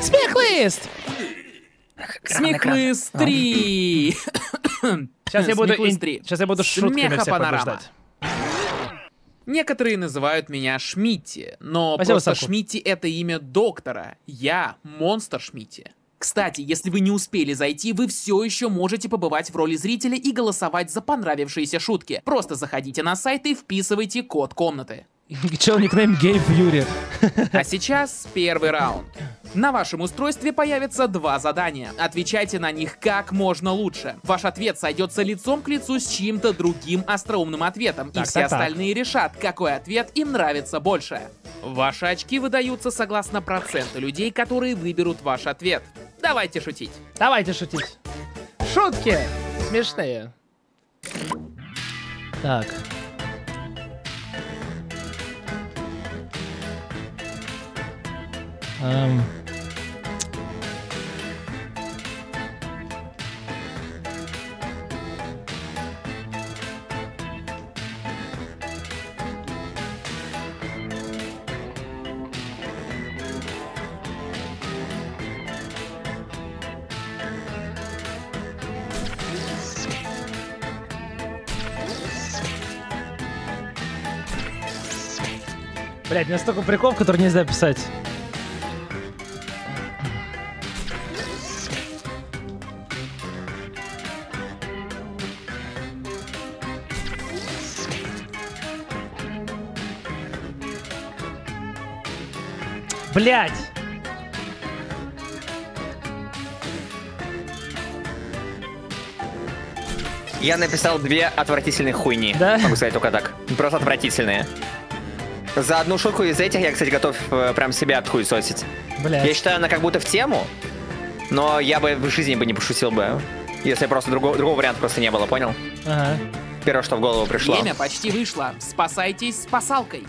Смехлист! Смеклыс 3! Сейчас я буду, ин- 3. сейчас я буду шутками всех панорама. побеждать. Некоторые называют меня Шмидти, но Спасибо, просто Саку. Шмидти это имя доктора. Я монстр Шмидти. Кстати, если вы не успели зайти, вы все еще можете побывать в роли зрителя и голосовать за понравившиеся шутки. Просто заходите на сайт и вписывайте код комнаты. Чел никнейм Гейб Юри. А сейчас первый раунд. На вашем устройстве появятся два задания. Отвечайте на них как можно лучше. Ваш ответ сойдется лицом к лицу с чьим-то другим остроумным ответом, и Так, все так, так. остальные решат, какой ответ им нравится больше. Ваши очки выдаются согласно проценту людей, которые выберут ваш ответ. Давайте шутить. Давайте шутить. Шутки смешные. Так. Эм. Блять, у меня столько приколов, которые нельзя писать. Блять! Я написал две отвратительных хуйни. Да? Могу сказать только так. Просто отвратительные. За одну шутку из этих я, кстати, готов э, прям себя отхуесосить. Я Блять. считаю, она как будто в тему, но я бы в жизни бы не пошутил бы, если просто другого, другого варианта просто не было, понял? Ага. Первое, что в голову пришло. Время почти вышло. Спасайтесь спасалкой.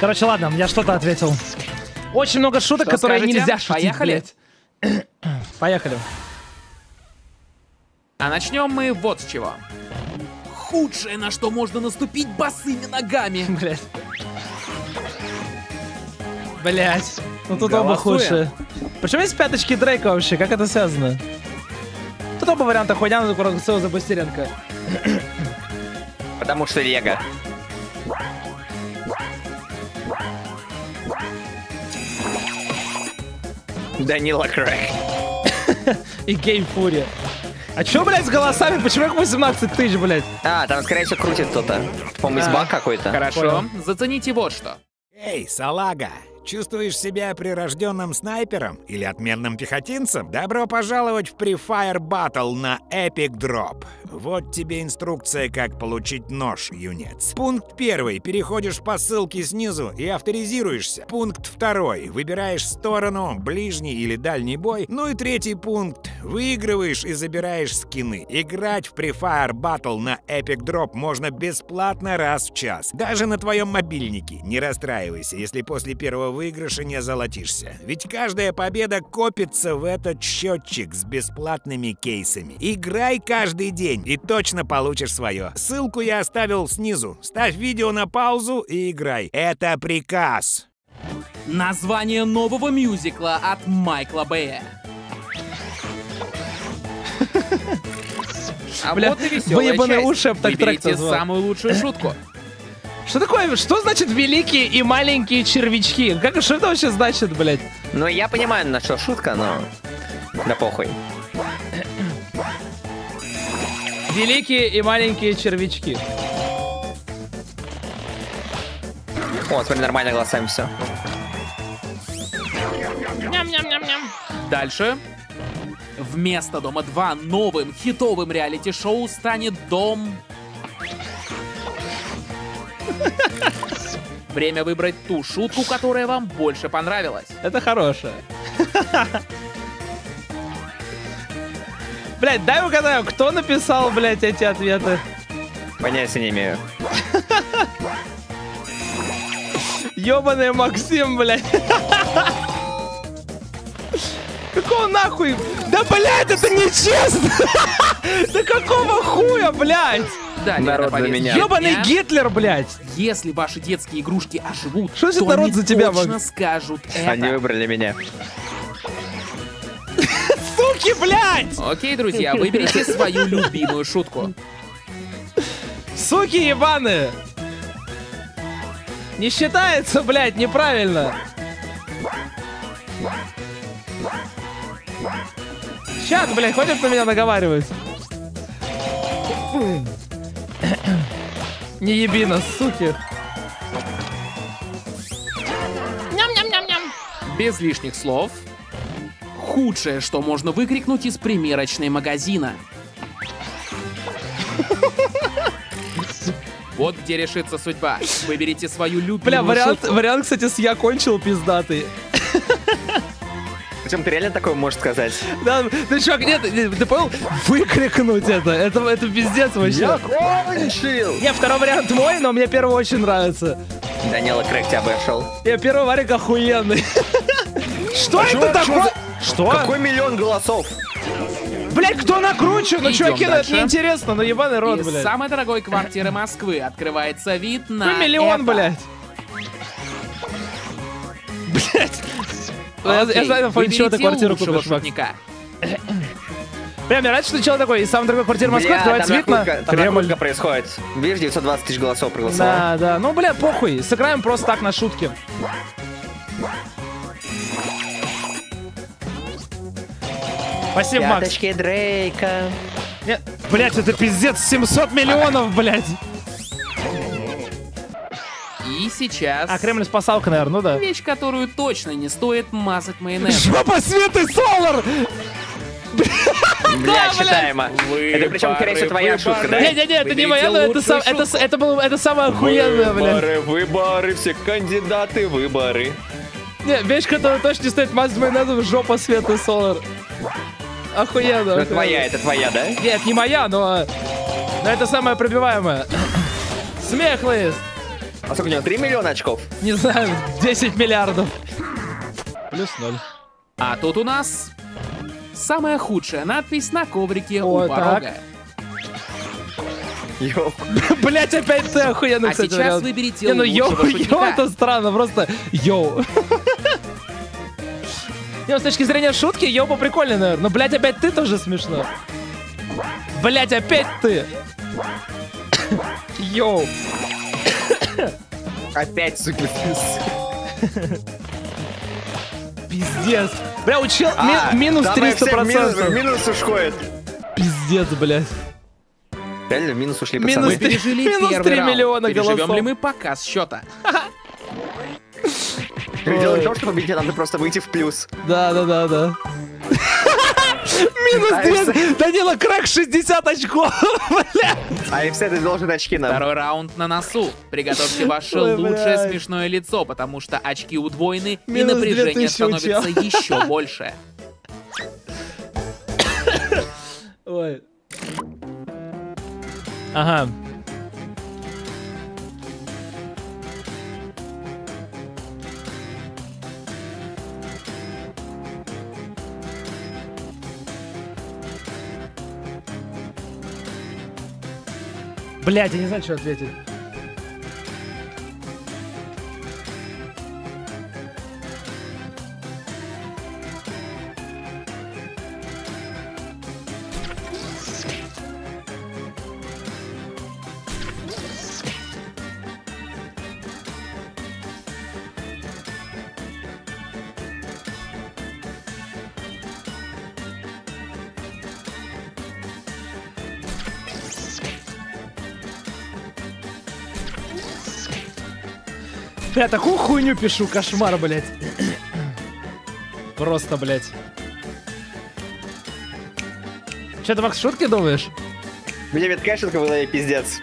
Короче, ладно, я что-то ответил. Очень много шуток, Что которые скажете? нельзя шутить. Поехали? блядь. Поехали. А начнем мы вот с чего. Худшее, на что можно наступить босыми ногами. Блять. Блять. Ну тут оба Голосуем. худшие. Причем есть пяточки Дрейка вообще? Как это связано? Тут оба варианта хуйня, но за Бастеренко. Потому что Лего. Данила Крэг. И Гейм Фури. А чё, блядь, с голосами? Почему их 18 тысяч, блядь? А, там, скорее всего, крутит кто-то. По-моему, А. избак какой-то. Хорошо, Понял. зацените вот что. Эй, салага! Чувствуешь себя прирожденным снайпером или отменным пехотинцем? Добро пожаловать в Pre-Fire Battle на Epic Drop. Вот тебе инструкция, как получить нож, юнец. Пункт первый. Переходишь по ссылке снизу и авторизируешься. Пункт второй. Выбираешь сторону, ближний или дальний бой. Ну и третий пункт. Выигрываешь и забираешь скины. Играть в Pre-Fire Battle на Epic Drop можно бесплатно раз в час. Даже на твоем мобильнике. Не расстраивайся, если после первого выигрыша не золотишься. Ведь каждая победа копится в этот счетчик с бесплатными кейсами. Играй каждый день и точно получишь свое. Ссылку я оставил снизу. Ставь видео на паузу и играй. Это приказ. Название нового мюзикла от Майкла Бэя. А Бля, вот и веселая часть. уши, так Выберите самую лучшую шутку. Что такое? Что значит великие и маленькие червячки? Как, что это вообще значит, блядь? Ну, я понимаю, на что шутка, но... Да похуй. Великие и маленькие червячки. О, смотри, нормально голосами все. Дальше. Вместо Дома 2 новым хитовым реалити-шоу станет Дом... Время выбрать ту шутку, которая вам больше понравилась. Это хорошее. Блять, дай угадаю, кто написал, блять, эти ответы? Понятия не имею. Ёбаный Максим, блядь. Какого нахуй? Да, блядь, это нечестно! Да какого хуя, блядь? далее Народ на за меня. Ёбаный Гитлер, блядь! Если ваши детские игрушки оживут, Что за то народ они за тебя, точно Макс? скажут это. Они выбрали меня. Суки, блядь! Окей, друзья, выберите свою любимую шутку. Суки ебаные! Не считается, блядь, неправильно. Сейчас, блядь, хватит на меня наговаривать. Не еби нас, суки. Без лишних слов. Худшее, что можно выкрикнуть из примерочной магазина. Вот где решится судьба. Выберите свою любимую Бля, вариант, шутку. вариант, кстати, с я кончил пиздатый. Причем ты реально такое можешь сказать? Да, ты чувак, нет, нет, ты понял? Выкрикнуть это, это, это пиздец вообще. кончил! Не, второй вариант мой, но мне первый очень нравится. Данила Крэг тебя обошел. Я первый варик охуенный. Что это чё- чё такое? Что? Какой миллион голосов? Блять, кто накручен? Ну, чуваки, ну это неинтересно, ну ебаный рот, блядь. самой дорогой квартиры Москвы открывается вид на миллион, это. блядь. Блять. Я, я знаю, на выберите квартиру лучшего купишь, Макс. шутника. Бля, мне нравится, что человек такой, из самой дорогой квартиры Москвы открывается вид на Кремль. происходит. Видишь, 920 тысяч голосов проголосовало. Да, да. Ну, бля, похуй. Сыграем просто так на шутки. Спасибо, Макс. Пяточки Дрейка. Нет, блять, это пиздец, 700 миллионов, блядь. И сейчас А, Кремль спасалка, наверное, ну да. вещь, которую точно не стоит мазать майонез. Жопа Светы Солар! Бля, считаемо. Это причем, скорее всего, твоя шутка, да? Не-не-не, это не моя, но это, сам, это, это, было, это самое охуенное, блядь. Выборы, выборы, все кандидаты, выборы. Не, вещь, которая точно не стоит мазать майонезом, жопа Светы Солар. Охуенно. Это охуенно. твоя, это твоя, да? Нет, не моя, но... Но это самое пробиваемое. Смехлыст. А сколько у него? 3 миллиона очков? Не знаю, 10 миллиардов. Плюс ноль. А тут у нас самая худшая надпись на коврике О, у порога. Йоу. Блять, опять ты охуенно, А кстати, сейчас вариант. выберите Не, ну йоу, йоу, это странно, просто йоу. Не, ну, с точки зрения шутки, йоу поприкольнее, наверное. Но, блять, опять ты тоже смешно. Блять, опять ты. Йоу. Опять, сука. Пиздец. Бля, учил А, минус там и все в 300%. минус- минус уходит. Пиздец, блядь. Реально в минус ушли, Минус пацаны. Мы пережили Минус первый 3 раунд. миллиона Переживем голосов. ли мы показ счета? Дело в том, что победить надо просто выйти в плюс. Да, да, да, да. Минус Пытаешься. 200. Данила Крэк 60 очков. А и все, ты должен очки нам. Второй раунд на носу. Приготовьте ваше лучшее смешное лицо, потому что очки удвоены и напряжение 2000 становится еще больше. Ой. Ага. Блять, я не знаю, что ответить. Бля, такую хуйню пишу, кошмар, блядь. Просто, блядь. Че, ты, Макс, шутки думаешь? Мне ведь такая шутка была и пиздец.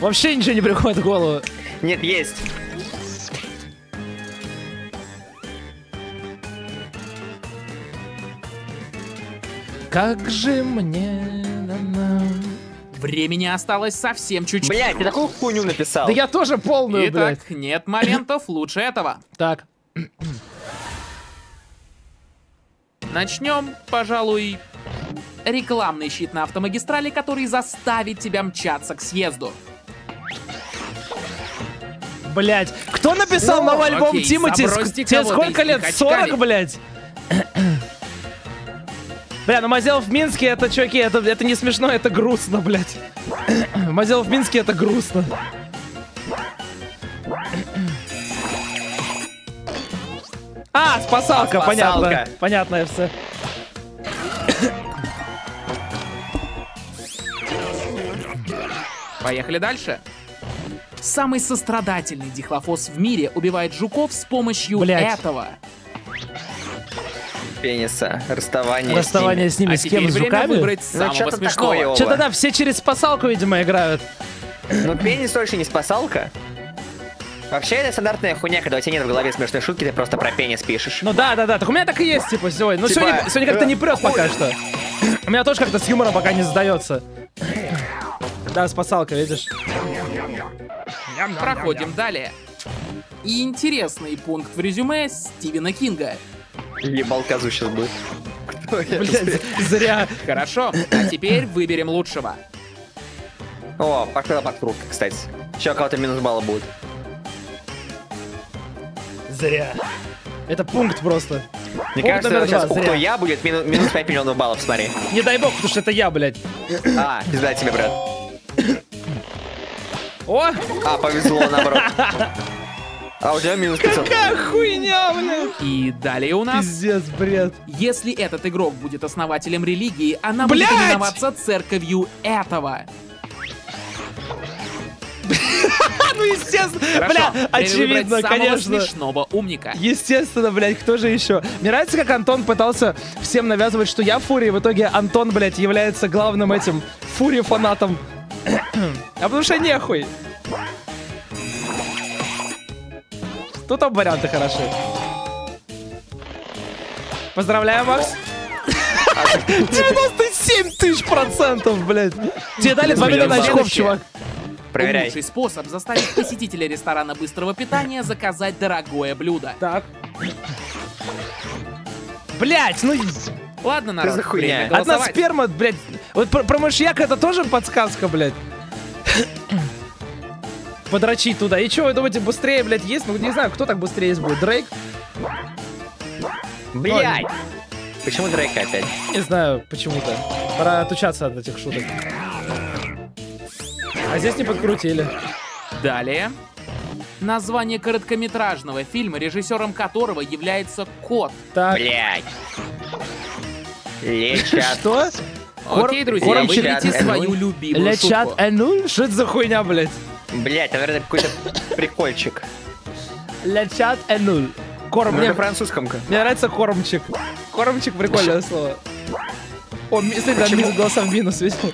Вообще ничего не приходит в голову. Нет, есть. Как же мне... на-на. Времени осталось совсем чуть-чуть. Блять, ты такую хуйню написал. Да я тоже полную, блядь. Итак, нет моментов лучше этого. Так. Начнем, пожалуй, Рекламный щит на автомагистрали, который заставит тебя мчаться к съезду. Блять, кто написал О, новый альбом окей, Тимати? Тебе сколько лет? них очками. 40, блядь? Бля, ну Мазел в Минске, это, чуваки, это, это не смешно, это грустно, блядь. Мазел в Минске, это грустно. А, спасалка, А, понятно. спасалка. Понятно, все. Поехали дальше. Самый сострадательный дихлофос в мире убивает жуков с помощью Блядь. этого. Пениса. Расставание. Расставание с ними, а с кем? С время жуками? выбрать Ну, что-то такое. Что-то да, все через спасалку, видимо, играют. Ну, пенис точно не спасалка. Вообще, это стандартная хуйня, когда у тебя нет в голове смешной шутки, ты просто про пенис пишешь. Ну да, да, да. Так у меня так и есть, типа, сегодня. Ну, Типа, сегодня, сегодня как-то не прет э, пока что. У меня тоже как-то с юмором пока не сдается. Да, спасалка, видишь? Проходим далее. И интересный пункт в резюме Стивена Кинга. Ебал козу сейчас будет. Кто я? Блядь, зря. Хорошо, а теперь выберем лучшего. О, пошла подкрутка, кстати. Еще у кого-то минус балла будет. Зря. Это пункт просто. Мне Пункт кажется, номер сейчас два, у кто зря. я будет мину- минус 5 миллионов баллов, смотри. Не дай бог, потому что это я, блядь. А, пизда тебе, брат. О, А, повезло, наоборот. А у тебя минус 500. какая хуйня, блядь. И далее у нас... Пиздец, бред. Если этот игрок будет основателем религии, она будет Блядь! именоваться церковью этого. Ну, естественно. Хорошо, Бля, очевидно, конечно. смешного умника. Естественно, блядь, кто же еще? Мне нравится, как Антон пытался всем навязывать, что я Фури, и в итоге Антон, блядь, является главным этим Фури-фанатом. а потому что нехуй. Тут оба варианты хороши. Поздравляю, Макс. 97 тысяч процентов, блядь. Тебе дали 2 миллиона очков, чувак. Проверяй. Лучший способ заставить посетителя ресторана быстрого питания заказать дорогое блюдо. Так. Блять, ну Ладно, народ, за хуйня? время одна сперма, блядь. Вот про, про мышьяк это тоже подсказка, блядь. Подрочить туда. И что, вы думаете, быстрее, блядь, есть? Ну, не знаю, кто так быстрее есть будет. Дрейк? Блядь! Почему Дрейк опять? Не знаю, почему-то. Пора отучаться от этих шуток. А здесь не подкрутили. Далее. Название короткометражного фильма, режиссером которого является Кот. Так, Блядь. Лечат. что? Окей, друзья, выберите свою любимую Лечат. Энуль? Что это за хуйня, блядь? Блядь, наверное, какой-то прикольчик. Лечат Энуль. Корм, Ну, мне, на французском. -ка. мне нравится кормчик. Кормчик прикольное слово. О, ми- смотри, там ми- голосом минус видел.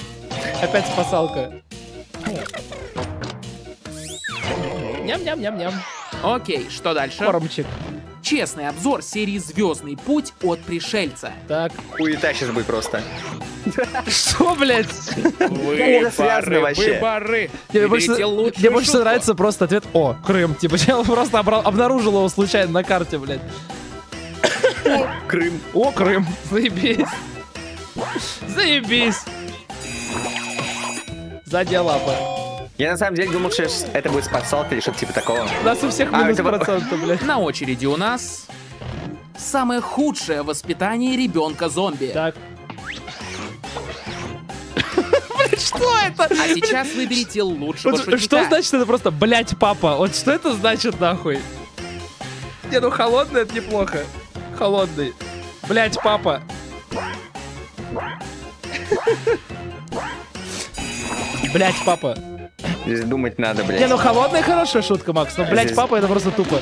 Опять спасалка. Ням-ням-ням-ням. Окей, что дальше? Кормчик. Честный обзор серии «Звездный путь» от пришельца. Так. Хуета сейчас будет просто. Что, блядь? вообще? выборы. Мне больше, нравится просто ответ О, Крым. Типа, я просто обнаружил его случайно на карте, блядь. Крым. О, Крым. Заебись. Заебись. Задняя лапа. Я на самом деле думал, что это будет спасалка или что-то типа такого. У нас у всех А, минус вот- процента, блядь. На очереди у нас самое худшее воспитание ребенка-зомби. Так. Блядь, что это? А сейчас выберите лучшего Вот шутника. что значит это просто, блять, папа? Вот что это значит, нахуй? Не, ну холодный это неплохо. Холодный. Блять, папа. Блять, папа. Здесь думать надо, Не, блядь. ну холодная хорошая шутка, Макс. Но, блять, Здесь- папа, это просто тупо.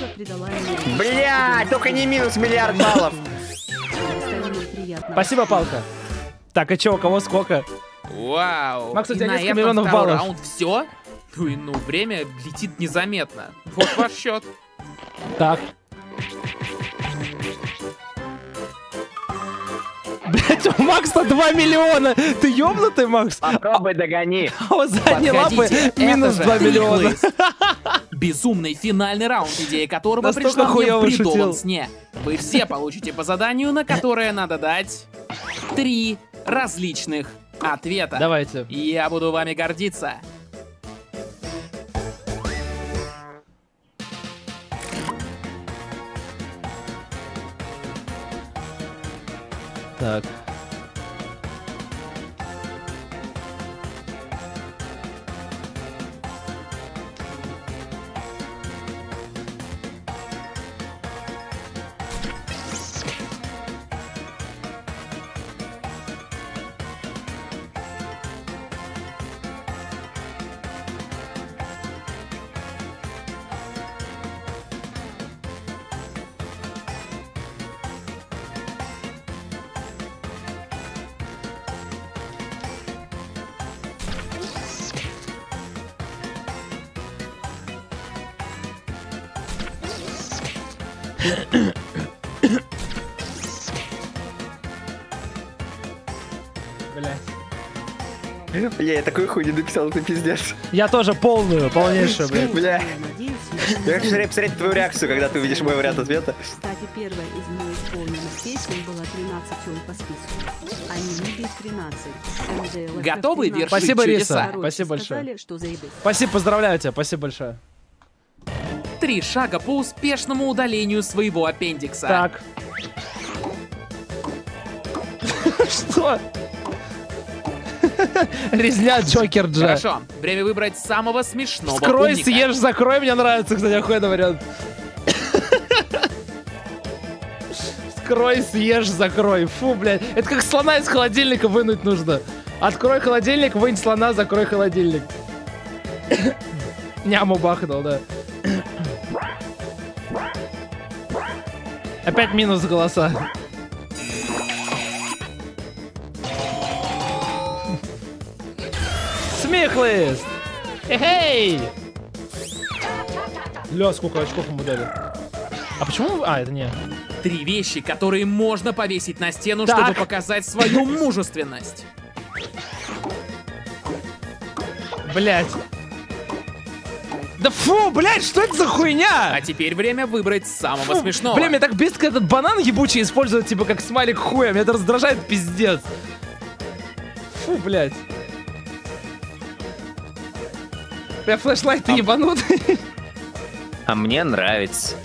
Блядь, только не минус миллиард баллов. Спасибо, палка. Так, а чё, у кого сколько? Вау. Макс, у тебя несколько миллионов баллов. раунд все? Ну и ну, время летит незаметно. Вот ваш счет. Так. Блять, у Макса 2 миллиона! Ты ёбнутый, Макс? Попробуй догони. А у задней лапы минус же 2 миллиона. Безумный финальный раунд, идея которого Настолько пришла мне бредовом шутил. сне. Вы все получите по заданию, на которое надо дать три различных ответа. Давайте. Я буду вами гордиться. Так. Бля, я такой хуйню написал, ты пиздец. Я тоже полную, полнейшую, блядь. Бля. Надеюсь, Я хочу посмотреть твою реакцию, когда ты увидишь мой вариант ответа. Кстати, первая из моих исполненных песен была 13 по списку. Они не без 13. МДЛФ Готовы 13. вершить Спасибо, Риса. Спасибо большое. Спасибо, поздравляю тебя, спасибо большое. Три шага по успешному удалению своего аппендикса. Так. Что? Резня Джокер Джа. Хорошо, время выбрать самого смешного Скрой, умника. съешь, закрой, мне нравится, кстати, охуенный вариант. Скрой, съешь, закрой. Фу, блядь. Это как слона из холодильника вынуть нужно. Открой холодильник, вынь слона, закрой холодильник. Няму бахнул, да. Опять минус голоса. Смехлист! Эй! Ля, сколько очков ему дали. А почему... А, это не... Три вещи, которые можно повесить на стену, Так. чтобы показать свою мужественность. Блять. Да фу, блять, что это за хуйня? А теперь время выбрать самого Фу, смешного. Бля, мне так бесит, когда этот банан ебучий используют, типа, как смайлик хуя. Меня это раздражает пиздец. Фу, блядь. Бля, флешлайт ты ебанутый. А мне нравится.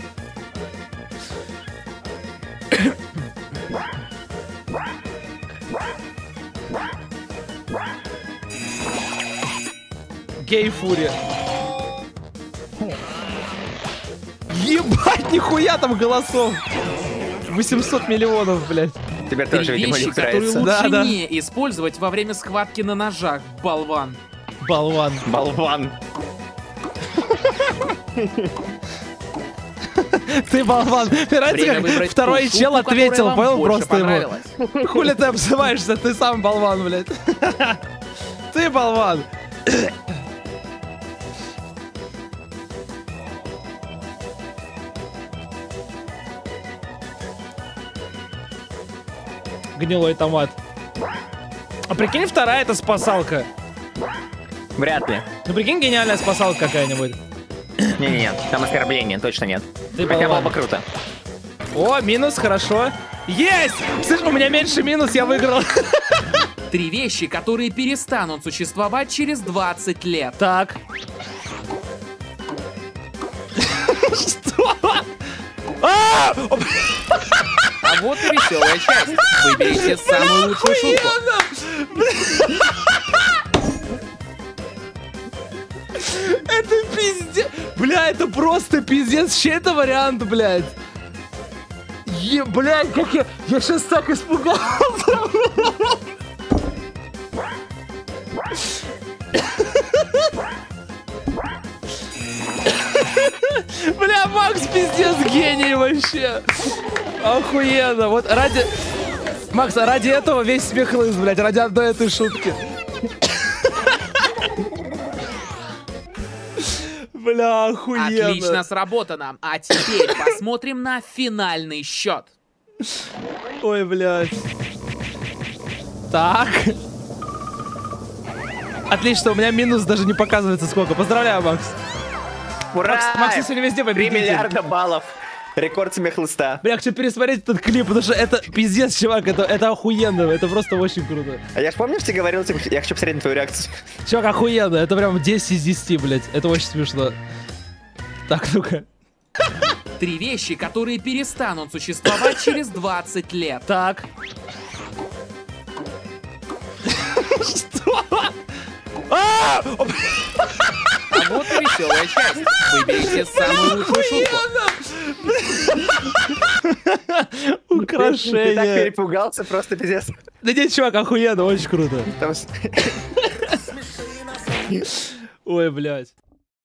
Гей Ебать, нихуя там голосов. 800 миллионов, блядь. Тебе Три тоже, видимо, вещи, не которые нравится. лучше Да, да. не использовать во время схватки на ножах, болван. Болван. Болван. Ты болван. Выбрать второй ту чел шутку, ответил, понял просто ему. Хули ты обзываешься, ты сам болван, блядь. Ты болван. Гнилой томат. А прикинь, вторая это спасалка. Вряд ли. Ну прикинь, гениальная спасалка какая-нибудь. Не-не-не, там оскорбление, точно нет. Ты Хотя было бы круто. О, минус, хорошо. Есть! Слышь, у меня меньше минус, я выиграл. Три вещи, которые перестанут существовать через 20 лет. Так. Что? А! А вот и веселая часть. Выберите самую лучшую шутку. Это пиздец. Бля, это просто пиздец. Чей это вариант, блядь? Е, блядь, как я... Я сейчас так испугался. Бля, Макс пиздец гений вообще. Охуенно. Вот ради... Макс, а ради этого весь смех лыз, блядь, ради одной этой шутки. Бля, охуенно. Отлично сработано. А теперь посмотрим на финальный счет. Ой, блядь. Так. Отлично, у меня минус даже не показывается сколько. Поздравляю, Макс. Ура! Макс, Макс, ты сегодня везде 3 победитель. миллиарда баллов. Рекорд смехлыста. Бля, хочу пересмотреть этот клип, потому что это пиздец, чувак, это, это охуенно, это просто очень круто. А я ж помню, что тебе говорил, типа, я хочу посмотреть на твою реакцию. Чувак, охуенно, это прям 10 из 10, блядь, это очень смешно. Так, ну-ка. Три вещи, которые перестанут существовать через 20 лет. Так. Что? А! А вот и веселая часть. Выберите самую лучшую шутку. Ты так Украшение. перепугался, просто пиздец. Да нет, чувак, охуенно, очень круто. Ой, блядь.